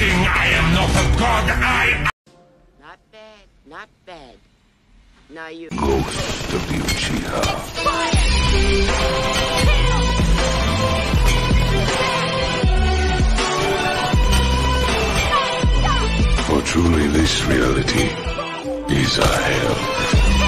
king, I am not a god, I Not bad, not bad. Now you. Ghost of the Uchiha. For truly this reality is a hell.